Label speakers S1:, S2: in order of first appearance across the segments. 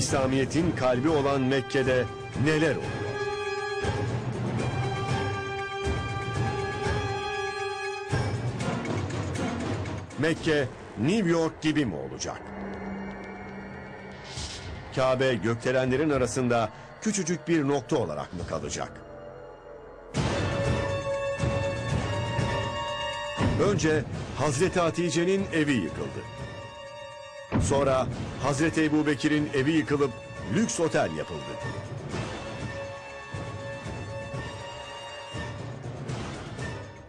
S1: İslamiyet'in kalbi olan Mekke'de neler oluyor? Mekke, New York gibi mi olacak? Kabe gökdelenlerin arasında küçücük bir nokta olarak mı kalacak? Önce Hazreti Hatice'nin evi yıkıldı. Sonra Hazreti Ebubekir'in evi yıkılıp lüks otel yapıldı.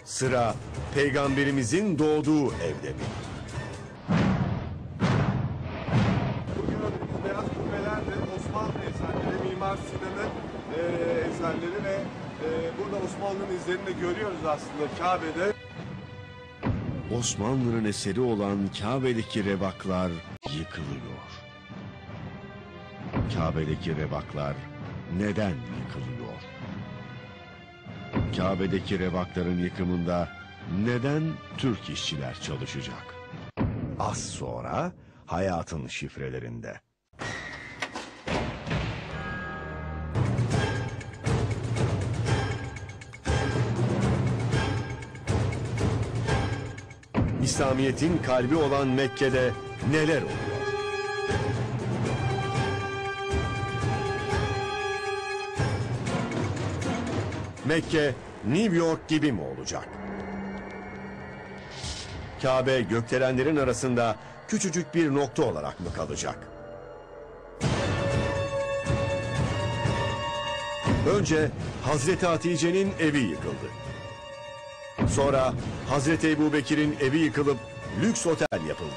S1: Sıra peygamberimizin doğduğu evde mi?
S2: Bu gördüğünüz beyaz kubbeler de Osmanlı eserleri, Mimar Sinan'ın e, eserleri ve e, burada Osmanlı'nın izlerini de görüyoruz aslında Kabe'de.
S1: Osmanlı'nın eseri olan Kabe'deki revaklar yıkılıyor. Kabe'deki revaklar neden yıkılıyor? Kabe'deki revakların yıkımında neden Türk işçiler çalışacak? Az sonra hayatın şifrelerinde. İslamiyet'in kalbi olan Mekke'de neler oluyor? Mekke, New York gibi mi olacak? Kabe gökdelenlerin arasında küçücük bir nokta olarak mı kalacak? Önce Hazreti Hatice'nin evi yıkıldı. Sonra Hazreti Ebubekir'in evi yıkılıp lüks otel yapıldı.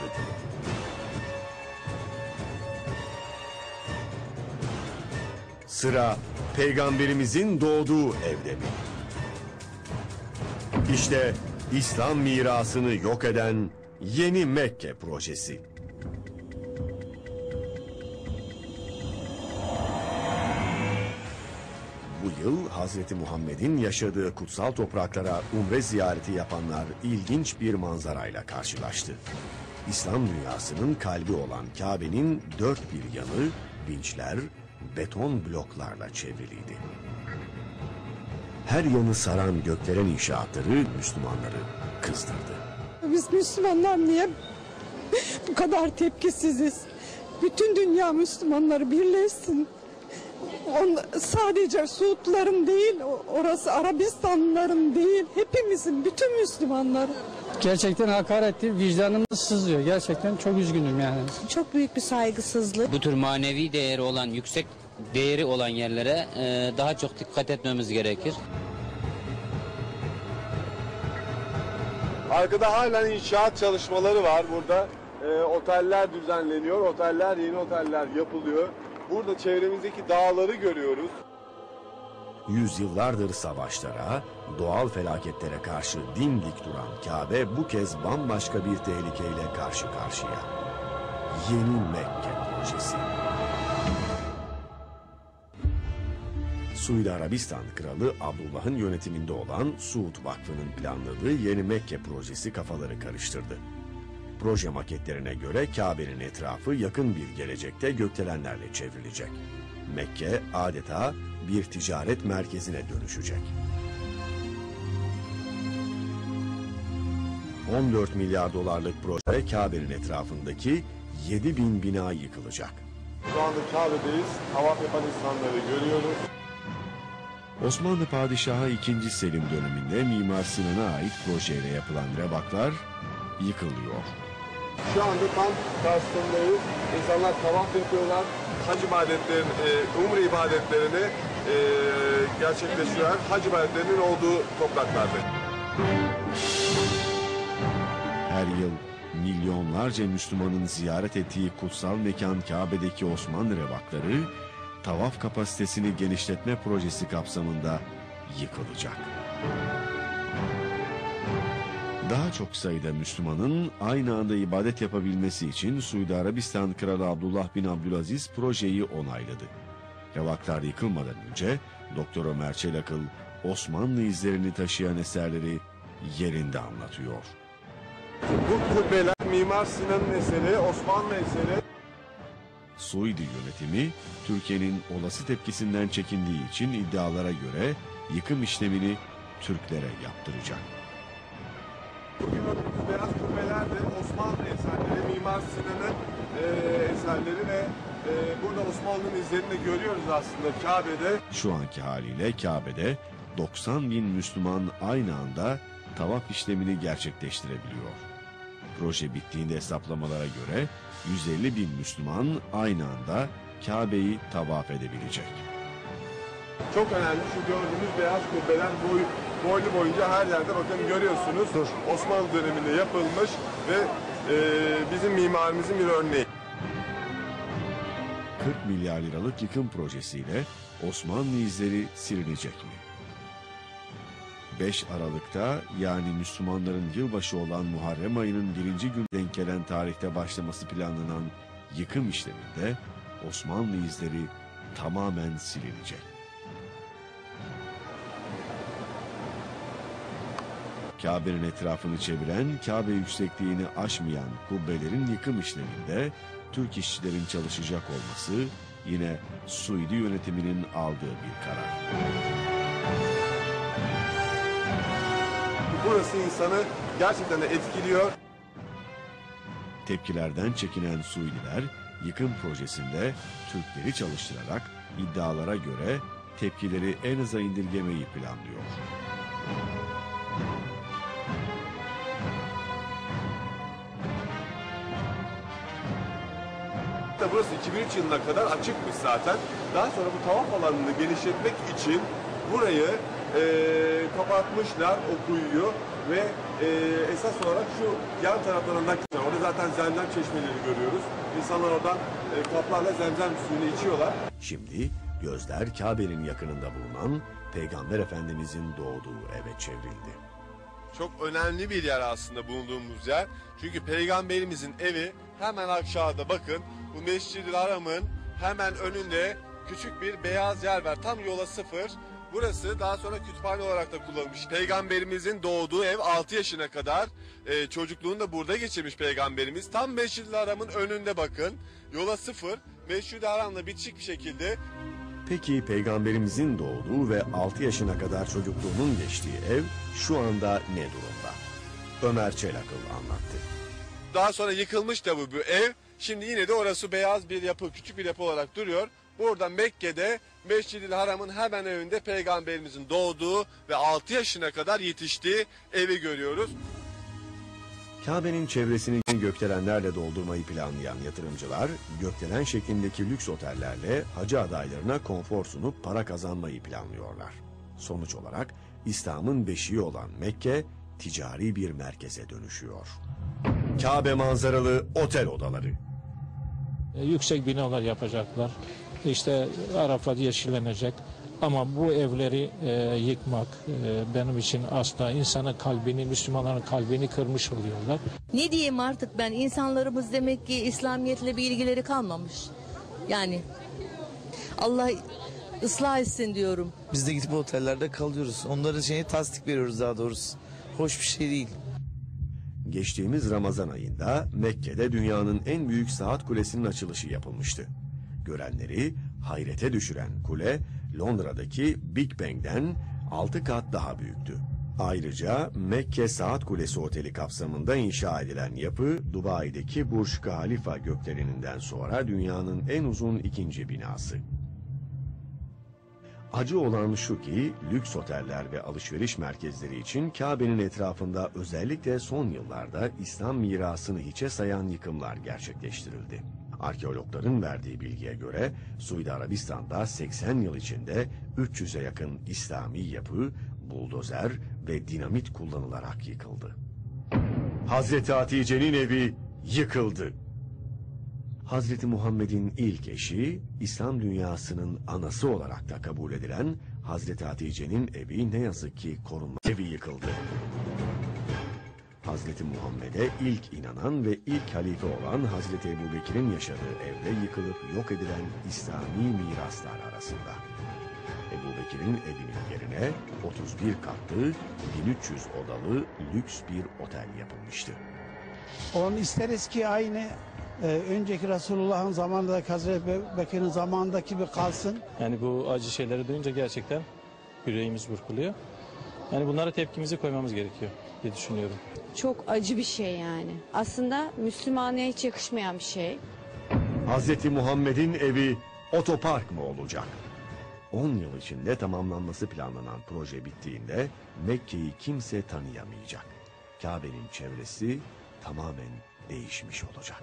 S1: Sıra peygamberimizin doğduğu evde mi? İşte İslam mirasını yok eden Yeni Mekke projesi. Bu yıl Hazreti Muhammed'in yaşadığı kutsal topraklara umre ziyareti yapanlar ilginç bir manzarayla karşılaştı. İslam dünyasının kalbi olan Kabe'nin dört bir yanı vinçler, beton bloklarla çevriliydi. Her yanı saran gökdelen inşaatları Müslümanları kızdırdı.
S3: Biz Müslümanlar niye bu kadar tepkisiziz? Bütün dünya Müslümanları birleşsin. On, sadece Suudların değil, orası Arabistanlıların değil, hepimizin, bütün Müslümanların.
S4: Gerçekten hakaretti. Vicdanımız sızlıyor. Gerçekten çok üzgünüm yani.
S5: Çok büyük bir saygısızlık.
S6: bu tür manevi değeri olan yüksek değeri olan yerlere e, daha çok dikkat etmemiz gerekir.
S2: Arkada halen inşaat çalışmaları var burada. E, oteller düzenleniyor, oteller, yeni oteller yapılıyor. Burada çevremizdeki dağları görüyoruz.
S1: Yüzyıllardır savaşlara, doğal felaketlere karşı dimdik duran Kabe bu kez bambaşka bir tehlikeyle karşı karşıya. Yeni Mekke projesi. Suudi Arabistan Kralı Abdullah'ın yönetiminde olan Suud Vakfı'nın planladığı Yeni Mekke projesi kafaları karıştırdı. Proje maketlerine göre Kabe'nin etrafı yakın bir gelecekte gökdelenlerle çevrilecek. Mekke adeta bir ticaret merkezine dönüşecek. 14 milyar dolarlık proje Kabe'nin etrafındaki 7 bin bina yıkılacak.
S2: Şu anda Kabe'deyiz. Tavaf yapan insanları görüyoruz.
S1: Osmanlı Padişahı 2. Selim döneminde Mimar Sinan'a ait projeyle yapılan rebaklar yıkılıyor.
S2: Şu anda tam karşısındayız. İnsanlar tavaf yapıyorlar. Hac ibadetlerini, e, umre ibadetlerini e, gerçekleştiriyorlar. Hac ibadetlerinin olduğu topraklarda.
S1: Her yıl milyonlarca Müslümanın ziyaret ettiği kutsal mekan Kabe'deki Osmanlı revakları tavaf kapasitesini genişletme projesi kapsamında yıkılacak. Daha çok sayıda Müslümanın aynı anda ibadet yapabilmesi için Suudi Arabistan Kralı Abdullah bin Abdülaziz projeyi onayladı. Revaklar yıkılmadan önce Doktor Ömer Çelakıl Osmanlı izlerini taşıyan eserleri yerinde anlatıyor.
S2: Bu kubbeler Mimar Sinan'ın eseri, Osmanlı eseri.
S1: Suudi yönetimi Türkiye'nin olası tepkisinden çekindiği için iddialara göre yıkım işlemini Türklere yaptıracak.
S2: Bugün gördüğümüz beyaz kubbeler de Osmanlı eserleri, Mimar Sinan'ın e, eserleri ve e, burada Osmanlı'nın izlerini de görüyoruz aslında Kabe'de.
S1: Şu anki haliyle Kabe'de 90 bin Müslüman aynı anda tavaf işlemini gerçekleştirebiliyor. Proje bittiğinde hesaplamalara göre 150 bin Müslüman aynı anda Kabe'yi tavaf edebilecek.
S2: Çok önemli şu gördüğünüz beyaz kubbeler boy, boylu boyunca her yerde bakın görüyorsunuz. Osmanlı döneminde yapılmış ve e, bizim mimarimizin bir örneği.
S1: 40 milyar liralık yıkım projesiyle Osmanlı izleri silinecek mi? 5 Aralık'ta yani Müslümanların yılbaşı olan Muharrem ayının birinci gün denk gelen tarihte başlaması planlanan yıkım işleminde Osmanlı izleri tamamen silinecek. Kabe'nin etrafını çeviren, Kabe yüksekliğini aşmayan kubbelerin yıkım işleminde Türk işçilerin çalışacak olması yine Suudi yönetiminin aldığı bir karar.
S2: Burası insanı gerçekten de etkiliyor.
S1: Tepkilerden çekinen Suudiler yıkım projesinde Türkleri çalıştırarak iddialara göre tepkileri en aza indirgemeyi planlıyor.
S2: Da burası 2003 yılına kadar açıkmış zaten. Daha sonra bu tavaf alanını genişletmek için burayı e, kapatmışlar o kuyuyu ve e, esas olarak şu yan taraflarından orada zaten zemzem çeşmeleri görüyoruz. İnsanlar oradan e, kaplarla zemzem suyunu içiyorlar.
S1: Şimdi gözler Kabe'nin yakınında bulunan Peygamber Efendimizin doğduğu eve çevrildi.
S2: Çok önemli bir yer aslında bulunduğumuz yer. Çünkü peygamberimizin evi hemen aşağıda bakın. Bu Mescid-i Haram'ın hemen önünde küçük bir beyaz yer var. Tam yola sıfır. Burası daha sonra kütüphane olarak da kullanılmış. Peygamberimizin doğduğu ev 6 yaşına kadar e, çocukluğunu da burada geçirmiş peygamberimiz. Tam Mescid-i Haram'ın önünde bakın. Yola sıfır. Mescid-i Haram'la bitişik bir şekilde
S1: Peki Peygamberimizin doğduğu ve 6 yaşına kadar çocukluğunun geçtiği ev şu anda ne durumda? Ömer Çelakıl anlattı.
S2: Daha sonra yıkılmış tabii bu ev. Şimdi yine de orası beyaz bir yapı, küçük bir yapı olarak duruyor. Burada Mekke'de Mescid-i Haram'ın hemen önünde peygamberimizin doğduğu ve 6 yaşına kadar yetiştiği evi görüyoruz.
S1: Kabe'nin çevresini gökdelenlerle doldurmayı planlayan yatırımcılar, gökdelen şeklindeki lüks otellerle hacı adaylarına konfor sunup para kazanmayı planlıyorlar. Sonuç olarak İslam'ın beşiği olan Mekke, ticari bir merkeze dönüşüyor. Kabe manzaralı otel odaları.
S7: E, yüksek binalar yapacaklar. İşte Arafat yeşillenecek. Ama bu evleri e, yıkmak e, benim için asla insanın kalbini, Müslümanların kalbini kırmış oluyorlar.
S5: Ne diyeyim artık ben insanlarımız demek ki İslamiyetle bir ilgileri kalmamış. Yani Allah ıslah etsin diyorum.
S8: Biz de gidip otellerde kalıyoruz. Onların şeyine tasdik veriyoruz daha doğrusu. Hoş bir şey değil.
S1: Geçtiğimiz Ramazan ayında Mekke'de dünyanın en büyük saat kulesinin açılışı yapılmıştı. Görenleri hayrete düşüren kule Londra'daki Big Ben'den 6 kat daha büyüktü. Ayrıca Mekke Saat Kulesi Oteli kapsamında inşa edilen yapı Dubai'deki Burj Khalifa gökdeleninden sonra dünyanın en uzun ikinci binası. Acı olan şu ki lüks oteller ve alışveriş merkezleri için Kabe'nin etrafında özellikle son yıllarda İslam mirasını hiçe sayan yıkımlar gerçekleştirildi. Arkeologların verdiği bilgiye göre Suudi Arabistan'da 80 yıl içinde 300'e yakın İslami yapı, buldozer ve dinamit kullanılarak yıkıldı. Hazreti Hatice'nin evi yıkıldı. Hazreti Muhammed'in ilk eşi, İslam dünyasının anası olarak da kabul edilen Hazreti Hatice'nin evi ne yazık ki korunma evi yıkıldı. Hazreti Muhammed'e ilk inanan ve ilk halife olan Hazreti Ebubekir'in yaşadığı evde yıkılıp yok edilen İslami miraslar arasında. Ebubekir'in evinin yerine 31 katlı, 1300 odalı lüks bir otel yapılmıştı.
S9: Onu isteriz ki aynı Ee, önceki Resulullah'ın zamanında Hazreti Be- Bekir'in zamanındaki bir kalsın.
S10: Yani bu acı şeyleri duyunca gerçekten yüreğimiz burkuluyor. Yani bunlara tepkimizi koymamız gerekiyor diye düşünüyorum.
S11: Çok acı bir şey yani. Aslında Müslümanlığa hiç yakışmayan bir şey.
S1: Hazreti Muhammed'in evi otopark mı olacak? 10 yıl içinde tamamlanması planlanan proje bittiğinde Mekke'yi kimse tanıyamayacak. Kabe'nin çevresi tamamen değişmiş olacak.